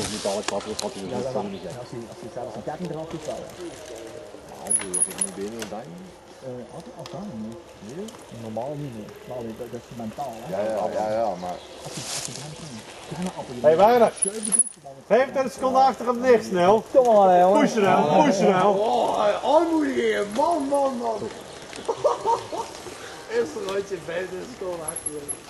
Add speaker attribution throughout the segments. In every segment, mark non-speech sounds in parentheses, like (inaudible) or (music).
Speaker 1: is
Speaker 2: Hey!
Speaker 3: Normaal niet meer. Normaal niet, dat is mentaal. Hè?
Speaker 4: Ja, ja, ja, ja, maar
Speaker 2: Hey, Weinig. 25 seconden achter hem dicht, snel.
Speaker 3: Kom maar, hè, jongen.
Speaker 2: Push snel, push snel.
Speaker 4: Oh, armoedige, man, man, man. (laughs)
Speaker 5: Eerste rondje, vijfde seconde achter.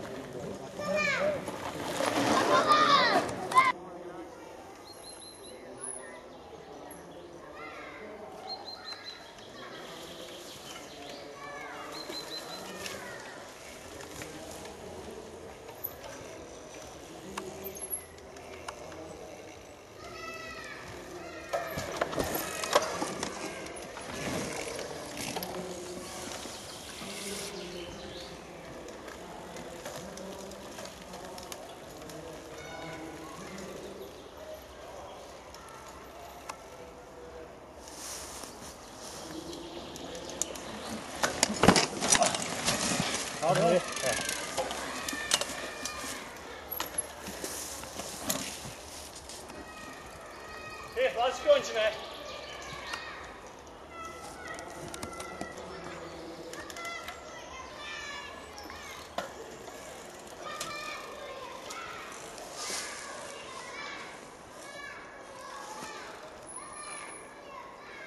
Speaker 2: Hou er weer. Hier, laatste kontje, hè.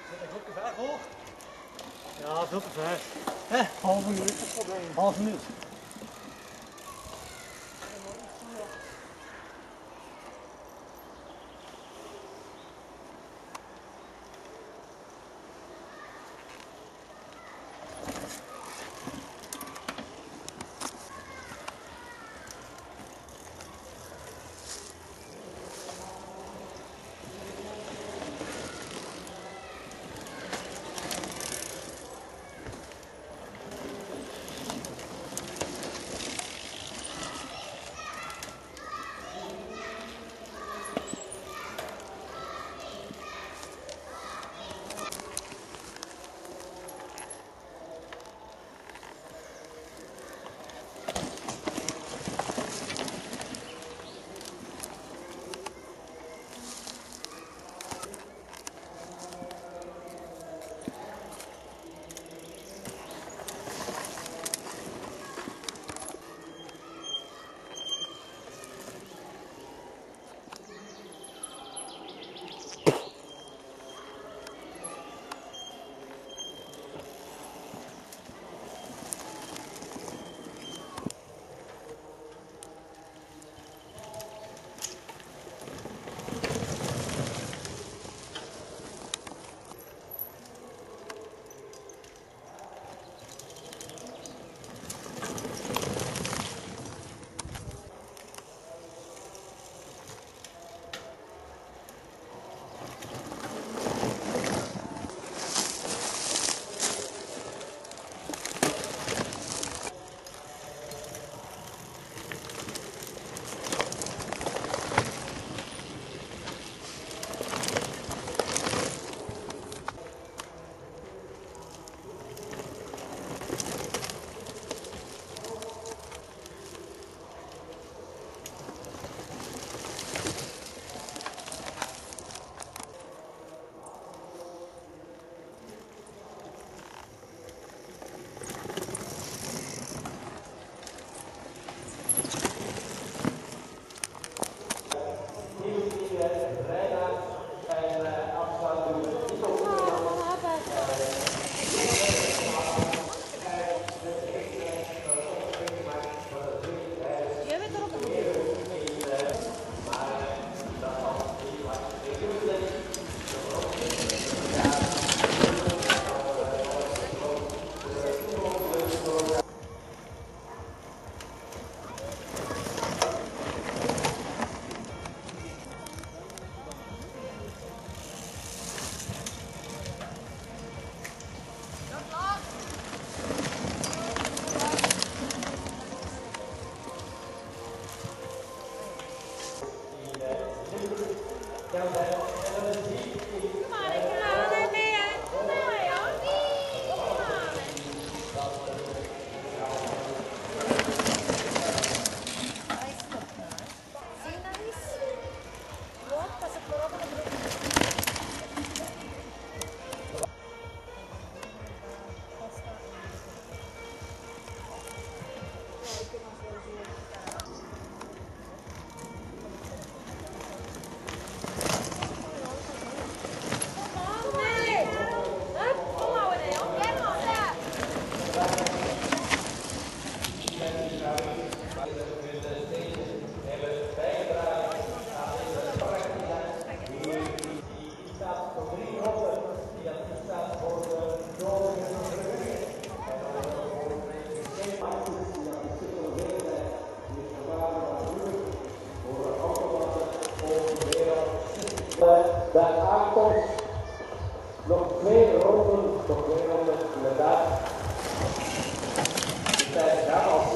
Speaker 2: Zit ik ook te ver hoog? Ja, veel te ver. Half minuut. Half minuut.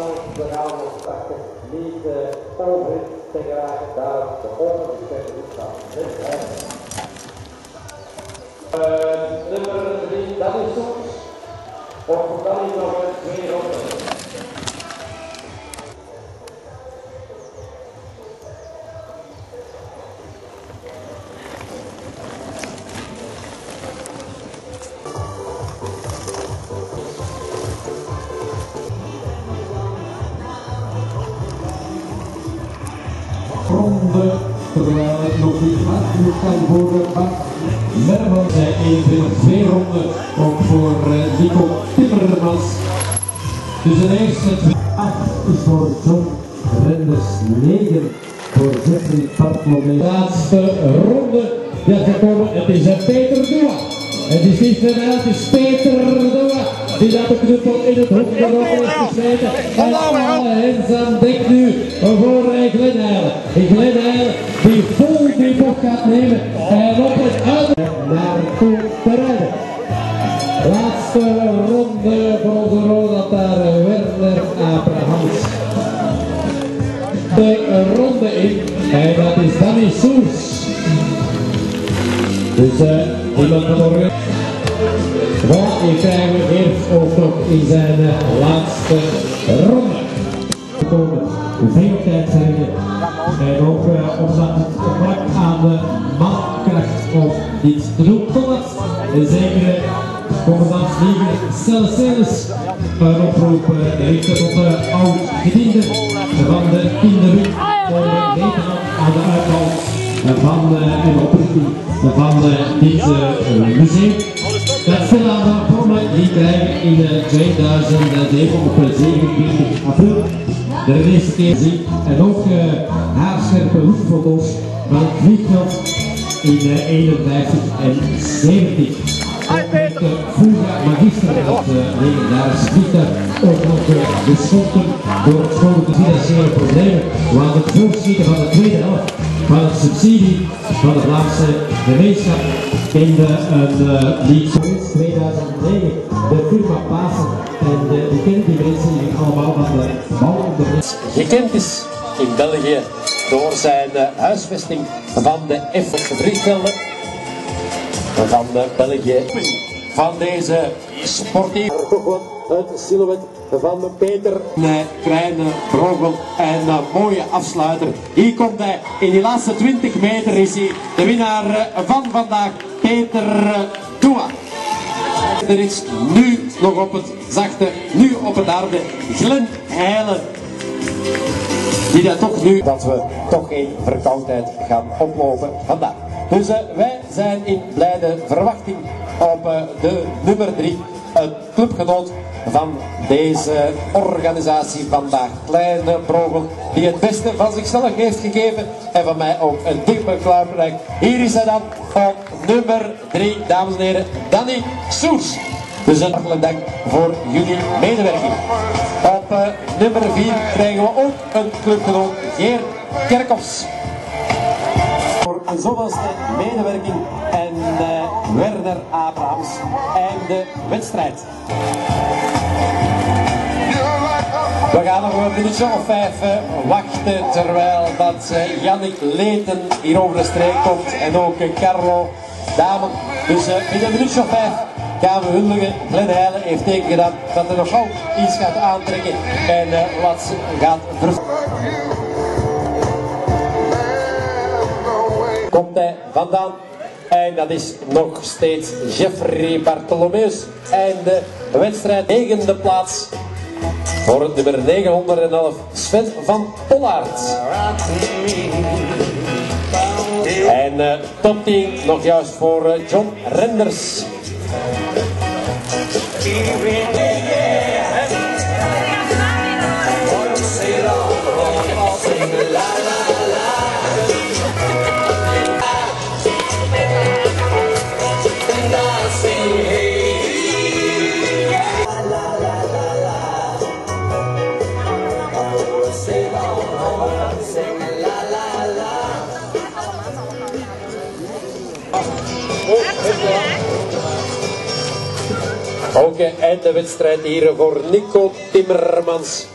Speaker 1: We gaan nog starten. Niet uh, over te geraken, daar de volgende stijl goed staan. Uh, nummer 3, dat is goed. Of dan is nog twee ronden.
Speaker 6: Ronde, terwijl het nog niet hard genoeg kan voor Bart Mermans. Hij 21 twee ronden ook voor eh, Nico Timmermans. Dus een eerste 8 is voor John Renders, 9 voor Jeffrey Bartolomee. Laatste ronde, ja gekomen, het is Peter Doa. Het is niet verder, het is Peter Doa die dat de knuppel in het hoek erop heeft gesmeten. En alle hens aan dek nu voor. Glenn Heijlen die vol die bocht gaat nemen en op het uit naartoe te rijden. Laatste ronde voor onze Ronald daar, Werner Abrahams. De ronde in en dat is Danny Soes. Dus uh, iemand van de want die krijgen we ook nog in zijn uh, laatste ronde. Komen veel tijd. En ook uh, omdat het vlak aan de mankracht of iets te doen komt. En zeker commandantsliger Celsius een oproep uh, richten tot de oud-gedienden van de kinderen voor Nederland aan de uitval van uh, en oprichting van uh, dit uh, museum. Die krijgen in 2007 op 27 april. De eerste keer zien. En ook uh, haarscherpe hoeffoto's van het vliegveld in uh, 51 en 70. Ook de Fuga Magister, uh, legendarische vliegtuig, ook nog uh, geschonken door grote financiële problemen, waar het voorschieten van de tweede helft van het subsidie van de Vlaamse gemeenschap kende een uh, lied. 2009, de firma Pasen en de, die kent die mensen die allemaal van de bouwonderneming.
Speaker 7: Gekend is in België door zijn uh, huisvesting van de F vliegvelden van België. Van deze sportief. (laughs) Het silhouet van Peter een kleine Brogel en een mooie afsluiter. Hier komt hij. In die laatste 20 meter is hij de winnaar van vandaag, Peter Doa. Er is nu nog op het zachte, nu op het harde, Glen Heilen. Die dat toch nu, dat we toch geen verkoudheid gaan oplopen vandaag. Dus uh, wij zijn in blijde verwachting op uh, de nummer 3, het clubgenoot van deze organisatie vandaag. Kleine Brogel, die het beste van zichzelf heeft gegeven en van mij ook een dikke klaarbereik. Hier is hij dan op nummer 3, dames en heren, Danny Soers. Dus een hartelijk dank voor jullie medewerking. Op uh, nummer 4 krijgen we ook een clubgenoot, Geert Kerkhoffs. Voor een zoveelste medewerking en uh, Werner Abrahams en de wedstrijd. We gaan nog een minuutje of vijf uh, wachten terwijl dat Jannik Leten hier over de streek komt en ook Carlo Damen. Dus in een minuutje of vijf gaan we huldigen. Glenn Heijlen heeft teken gedaan dat er nog iets gaat aantrekken en wat gaat ver... Komt hij vandaan en dat is nog steeds Jeffrey Bartholomeus en de wedstrijd negende plaats voor het nummer 911 Sven van Pollaert. En uh, top 10 nog juist voor uh, John Renders. Ook en de wedstrijd hier voor Nico Timmermans.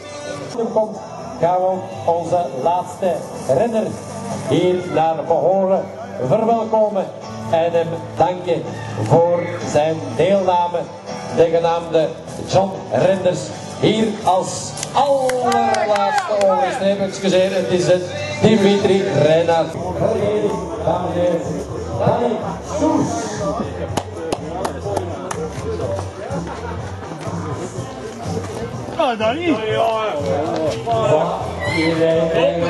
Speaker 7: Komt, gaan we onze laatste renner hier naar behoren verwelkomen en hem danken voor zijn deelname. De genaamde John Renders hier als allerlaatste overstreep. Excuseer, het is het Dimitri Reinhardt. Dames en heren, Danny Soes. Iedereen even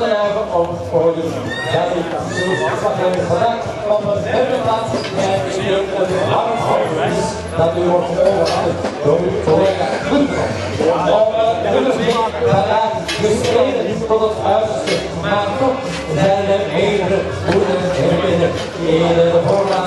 Speaker 7: even op het podium. Danny Soes, wat we gedaan? Op plaats en dat u wordt overhandigd door uw collega Gunther. Om Gunther vandaag gestreden tot het uiterste, maar toch zijn er meerdere goede herinneringen in de voorlaatste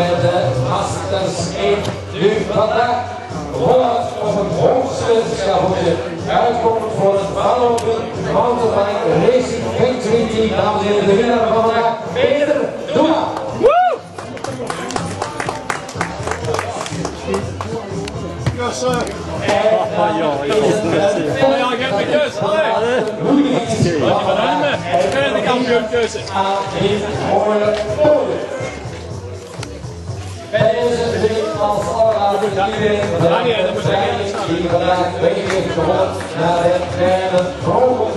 Speaker 7: bij de Masters 1. Nu vandaag voluit op het hoogste schavotje. Uitkomend voor het Valopen Mountainbike Racing Victory Team. Dames en heren, de winnaar van vandaag, Peter Doema.
Speaker 5: Ja, ik heb mijn kus. Allee. Wat van hem? En de kampioen kussen.
Speaker 7: aan dit mooie podium. Allerlaatste iedereen bedankt voor de strijd die vandaag mee heeft gewonnen naar het derde vroegen.